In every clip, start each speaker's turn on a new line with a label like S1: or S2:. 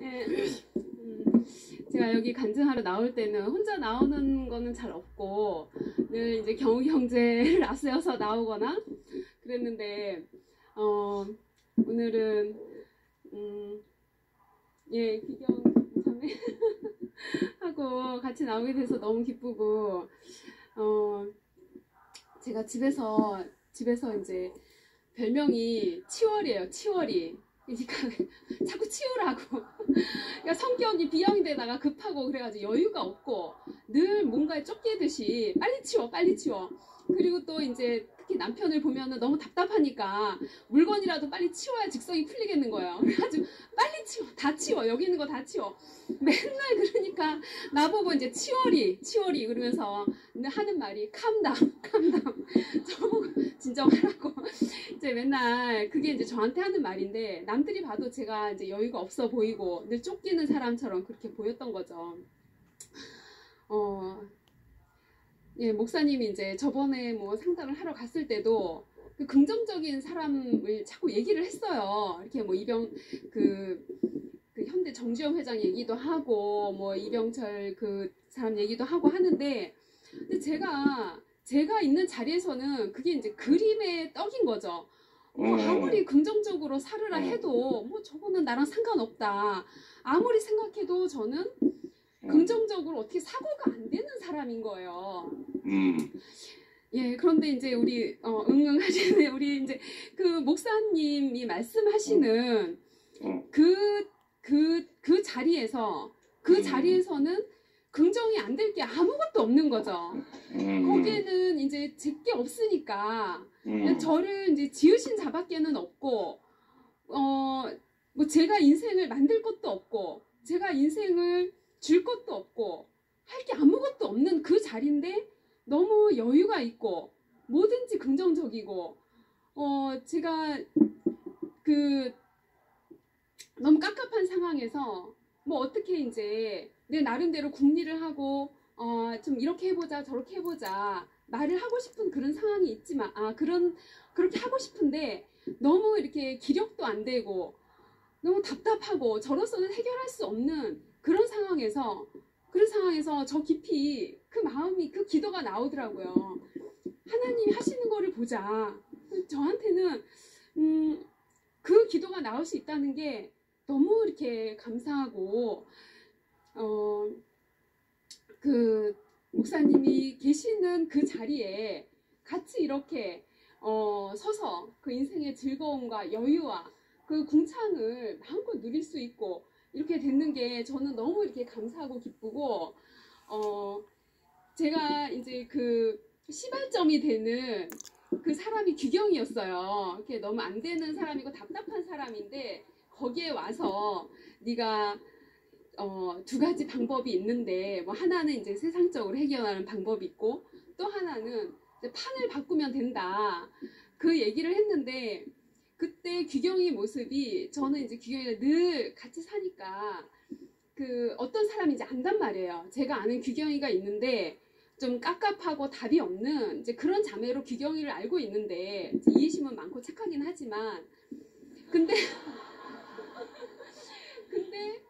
S1: 예, 음, 제가 여기 간증하러 나올 때는 혼자 나오는 거는 잘 없고 늘 이제 경우 형제를 앞세워서 나오거나 그랬는데 어, 오늘은 음, 예 기경 자매 하고 같이 나오게 돼서 너무 기쁘고 어, 제가 집에서 집에서 이제 별명이 치월이에요 치월이 그러니까 자꾸 치우라고. 그러니까 성격이 B형인데다가 급하고 그래가지고 여유가 없고 늘 뭔가에 쫓기듯이 빨리 치워, 빨리 치워. 그리고 또 이제 특히 남편을 보면은 너무 답답하니까 물건이라도 빨리 치워야 직성이 풀리겠는 거예요. 그래가지고 빨리 치워, 다 치워, 여기 있는 거 다 치워. 맨날 그러니까 나보고 이제 치워리, 치워리 그러면서 하는 말이 캄담, 캄담. 저보고 진정하라고. 이제 맨날 그게 이제 저한테 하는 말인데 남들이 봐도 제가 이제 여유가 없어 보이고 늘 쫓기는 사람처럼 그렇게 보였던 거죠. 어, 예, 목사님이 이제 저번에 뭐 상담을 하러 갔을 때도 그 긍정적인 사람을 자꾸 얘기를 했어요. 이렇게 뭐 이병 그, 그 현대 정주영 회장 얘기도 하고 뭐 이병철 그 사람 얘기도 하고 하는데 근데 제가 제가 있는 자리에서는 그게 이제 그림의 떡인 거죠. 뭐
S2: 음.
S1: 아무리 긍정적으로 살으라
S2: 음.
S1: 해도 뭐 저거는 나랑 상관없다. 아무리 생각해도 저는
S2: 음.
S1: 긍정적으로 어떻게 사고가 안 되는 사람인 거예요.
S2: 음.
S1: 예, 그런데 이제 우리 어, 응응 하시는 우리 이제 그 목사님이 말씀하시는
S2: 음.
S1: 그그 그 자리에서 그
S2: 음.
S1: 자리에서는 긍정이 안 될 게 아무것도 없는 거죠.
S2: 음.
S1: 거기에는 이제 제게 없으니까
S2: 음.
S1: 저를 이제 지으신 자밖에는 없고 어 뭐 제가 인생을 만들 것도 없고 제가 인생을 줄 것도 없고 할 게 아무것도 없는 그 자리인데 너무 여유가 있고 뭐든지 긍정적이고 어 제가 그 너무 깝깝한 상황에서 뭐 어떻게 이제 내 나름대로 궁리를 하고 어 좀 이렇게 해보자 저렇게 해보자 말을 하고 싶은 그런 상황이 있지만 아 그런 그렇게 하고 싶은데 너무 이렇게 기력도 안 되고 너무 답답하고 저로서는 해결할 수 없는 그런 상황에서 그런 상황에서 저 깊이 그 마음이 그 기도가 나오더라고요. 하나님이 하시는 거를 보자. 저한테는 음, 그 기도가 나올 수 있다는 게 너무 이렇게 감사하고 어, 그 목사님이 계시는 그 자리에 같이 이렇게 어, 서서 그 인생의 즐거움과 여유와 그 궁창을 마음껏 누릴 수 있고 이렇게 됐는 게 저는 너무 이렇게 감사하고 기쁘고 어, 제가 이제 그 시발점이 되는 그 사람이 규경이었어요. 이렇게 너무 안 되는 사람이고 답답한 사람인데 거기에 와서 네가 어, 두 가지 방법이 있는데 뭐 하나는 이제 세상적으로 해결하는 방법이 있고 또 하나는 판을 바꾸면 된다. 그 얘기를 했는데 그때 규경이 모습이 저는 이제 규경이가 늘 같이 사니까 그 어떤 사람인지 안단 말이에요. 제가 아는 규경이가 있는데 좀 깝깝하고 답이 없는 이제 그런 자매로 규경이를 알고 있는데 이해심은 많고 착하긴 하지만 근데 근데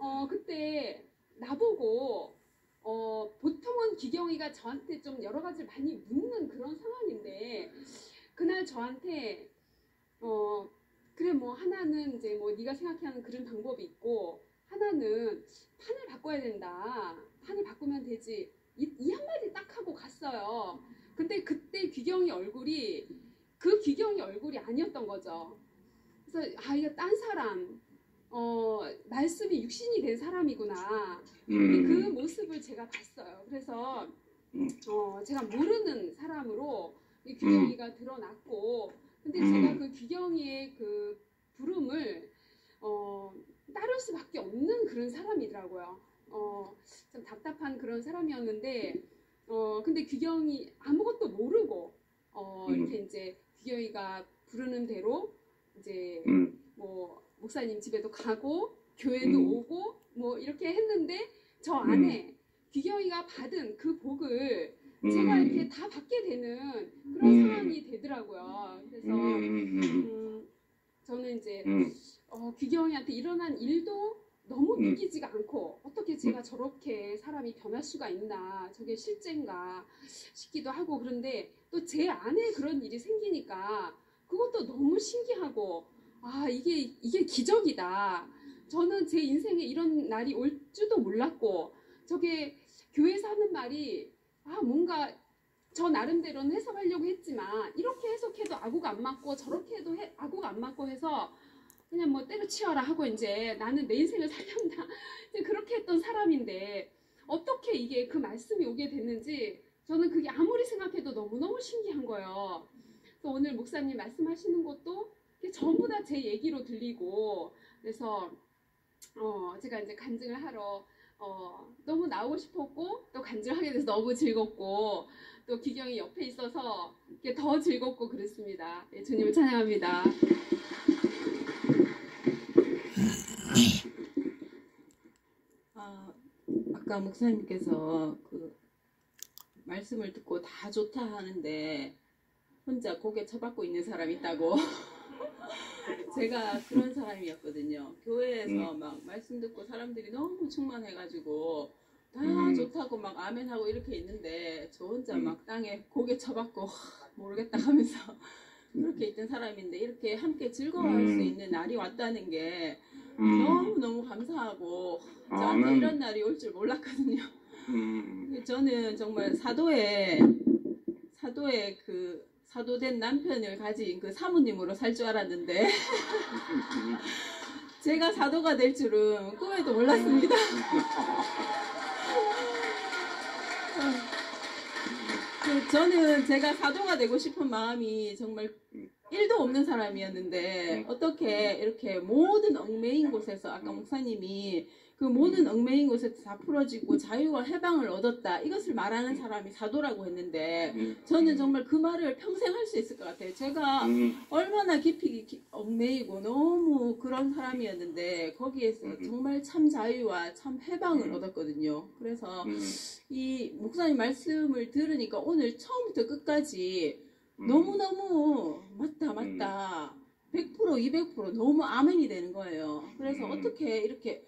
S1: 어 그때 나보고 어 보통은 기경이가 저한테 좀 여러 가지를 많이 묻는 그런 상황인데 그날 저한테 어 그래 뭐 하나는 이제 뭐 네가 생각하는 그런 방법이 있고 하나는 판을 바꿔야 된다. 판을 바꾸면 되지. 이, 이 한마디 딱 하고 갔어요. 근데 그때 귀경이 얼굴이 그 귀경이 얼굴이 아니었던 거죠. 그래서 아 이거 딴 사람 어 말씀이 육신이 된 사람이구나
S2: 음.
S1: 그 모습을 제가 봤어요. 그래서
S2: 음.
S1: 어, 제가 모르는 사람으로 이 규경이가 드러났고, 근데
S2: 음.
S1: 제가 그 규경이의 그 부름을 어, 따를 수밖에 없는 그런 사람이더라고요. 어, 좀 답답한 그런 사람이었는데, 어, 근데 규경이 아무것도 모르고, 어,
S2: 음.
S1: 이렇게 이제 규경이가 부르는 대로 이제
S2: 음.
S1: 뭐 목사님 집에도 가고 교회도
S2: 음.
S1: 오고 뭐 이렇게 했는데 저 안에 귀경이가 받은 그 복을 제가
S2: 음.
S1: 이렇게 다 받게 되는 그런
S2: 음.
S1: 상황이 되더라고요. 그래서
S2: 음. 음.
S1: 음, 저는 이제
S2: 음,
S1: 어, 귀경이한테 일어난 일도 너무
S2: 음.
S1: 믿기지가 않고 어떻게 제가 저렇게 사람이 변할 수가 있나 저게 실제인가 싶기도 하고 그런데 또 제 안에 그런 일이 생기니까 그것도 너무 신기하고 아 이게 이게 기적이다 저는 제 인생에 이런 날이 올 줄도 몰랐고 저게 교회에서 하는 말이 아 뭔가 저 나름대로는 해석하려고 했지만 이렇게 해석해도 아구가 안 맞고 저렇게 해도 해- 아구가 안 맞고 해서 그냥 뭐 때려치워라 하고 이제 나는 내 인생을 이제 그렇게 했던 사람인데 어떻게 이게 그 말씀이 오게 됐는지 저는 그게 아무리 생각해도 너무너무 신기한 거예요. 오늘 목사님 말씀하시는 것도 전부 다 제 얘기로 들리고 그래서 어 제가 이제 간증을 하러 어 너무 나오고 싶었고 또 간증하게 돼서 너무 즐겁고 또 기경이 옆에 있어서 이게 더 즐겁고 그랬습니다. 예, 주님을 찬양합니다.
S3: 아, 아까 목사님께서 그 말씀을 듣고 다 좋다 하는데 혼자 고개 쳐박고 있는 사람이 있다고 제가 그런 사람이었거든요. 교회에서 막 말씀 듣고 사람들이 너무 충만해가지고 다
S2: 음.
S3: 좋다고 막 아멘하고 이렇게 있는데 저 혼자
S2: 음.
S3: 막 땅에 고개 쳐박고 모르겠다 하면서 그렇게 있던 사람인데 이렇게 함께 즐거워할 수
S2: 음.
S3: 있는 날이 왔다는 게
S2: 음,
S3: 너무 너무 감사하고 저한테. 이런 날이 올 줄 몰랐거든요.
S2: 음,
S3: 저는 정말 사도의 사도의 그 사도된 남편을 가진 그 사모님으로 살 줄 알았는데 제가 사도가 될 줄은 꿈에도 몰랐습니다. 그 저는 제가 사도가 되고 싶은 마음이 정말 1도 없는 사람이었는데 어떻게 이렇게 모든 얽매인 곳에서 아까 목사님이 그 모든 얽매인 곳에서 다 풀어지고 자유와 해방을 얻었다 이것을 말하는 사람이 사도라고 했는데
S2: 음,
S3: 저는 정말 그 말을 평생 할 수 있을 것 같아요. 제가
S2: 음,
S3: 얼마나 깊이 기- 얽매이고 너무 그런 사람이었는데 거기에서
S2: 음.
S3: 정말 참 자유와 참 해방을
S2: 음.
S3: 얻었거든요. 그래서
S2: 음,
S3: 이 목사님 말씀을 들으니까 오늘 처음부터 끝까지
S2: 음.
S3: 너무너무 맞다 맞다 100% 200% 너무 아멘이 되는 거예요. 그래서
S2: 음.
S3: 어떻게 이렇게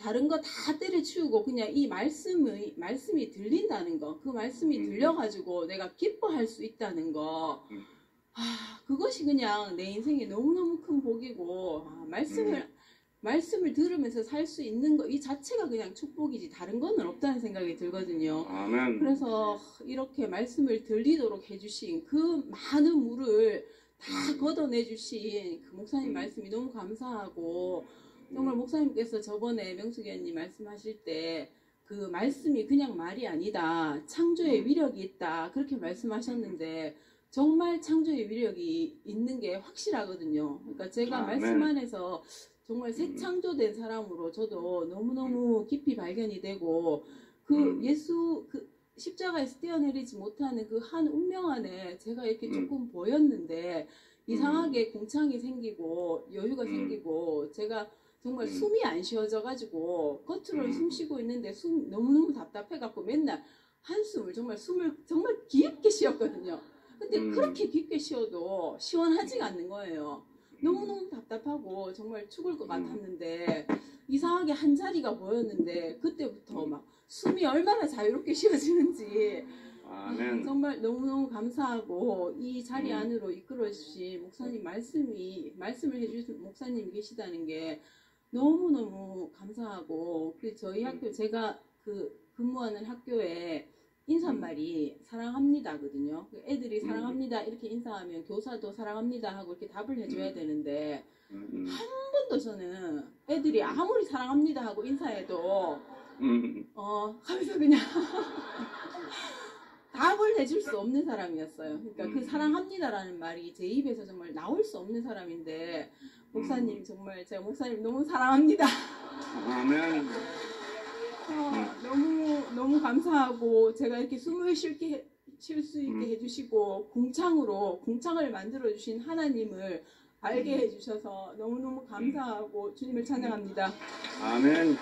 S3: 다른 거 다 때려치우고 그냥 이 말씀의 말씀이 들린다는 거, 그 말씀이
S2: 음.
S3: 들려가지고 내가 기뻐할 수 있다는 거,
S2: 음.
S3: 아 그것이 그냥 내 인생에 너무 너무 큰 복이고 아, 말씀을
S2: 음.
S3: 말씀을 들으면서 살 수 있는 거 이 자체가 그냥 축복이지 다른 거는 없다는 생각이 들거든요.
S2: 아멘.
S3: 그래서 이렇게 말씀을 들리도록 해주신 그 많은 물을 다
S2: 음.
S3: 걷어내 주신 그 목사님
S2: 음.
S3: 말씀이 너무 감사하고 정말 목사님께서 저번에 명숙이 언니 말씀하실 때 그 말씀이 그냥 말이 아니다. 창조의
S2: 음.
S3: 위력이 있다. 그렇게 말씀하셨는데 정말 창조의 위력이 있는 게 확실하거든요. 그러니까 제가
S2: 아멘.
S3: 말씀 안에서 정말 새
S2: 음.
S3: 창조된 사람으로 저도 너무너무 깊이 발견이 되고 그
S2: 음.
S3: 예수 그 십자가에서 뛰어내리지 못하는 그 한 운명 안에 제가 이렇게
S2: 음.
S3: 조금 보였는데 이상하게 공창이 생기고 여유가
S2: 음.
S3: 생기고 제가 정말
S2: 음.
S3: 숨이 안 쉬어져 가지고 겉으로
S2: 음.
S3: 숨 쉬고 있는데 숨 너무너무 답답해 갖고 맨날 한숨을 정말 숨을 정말 깊게 쉬었거든요. 근데
S2: 음.
S3: 그렇게 깊게 쉬어도 시원하지가 않는 거예요. 너무너무 답답하고 정말 죽을 것
S2: 음.
S3: 같았는데 이상하게 한 자리가 보였는데 그때부터
S2: 음.
S3: 막 숨이 얼마나 자유롭게 쉬어지는지
S2: 아멘.
S3: 정말 너무너무 감사하고 이 자리
S2: 음.
S3: 안으로 이끌어 주신 목사님 말씀이 말씀을 해 주신 목사님이 계시다는 게 너무너무 감사하고 그 저희
S2: 음.
S3: 학교 제가 그 근무하는 학교에 인사말이 사랑합니다거든요. 그 애들이
S2: 음.
S3: 사랑합니다 이렇게 인사하면 교사도 사랑합니다 하고 이렇게 답을 해줘야
S2: 음.
S3: 되는데
S2: 음,
S3: 한 번도 저는 애들이 아무리 사랑합니다 하고 인사해도
S2: 음,
S3: 어 하면서 그냥 답을 해줄 수 없는 사람이었어요. 그러니까 그
S2: 음.
S3: 사랑합니다라는 말이 제 입에서 정말 나올 수 없는 사람인데 목사님 정말 제가 목사님 너무 사랑합니다.
S2: 아멘.
S3: 어, 너무 너무 감사하고 제가 이렇게 숨을 쉴게 쉴 수 있게
S2: 음.
S3: 해주시고 공창으로 공창을 만들어 주신 하나님을 알게
S2: 음.
S3: 해주셔서 너무 너무 감사하고 주님을 찬양합니다.
S2: 아멘.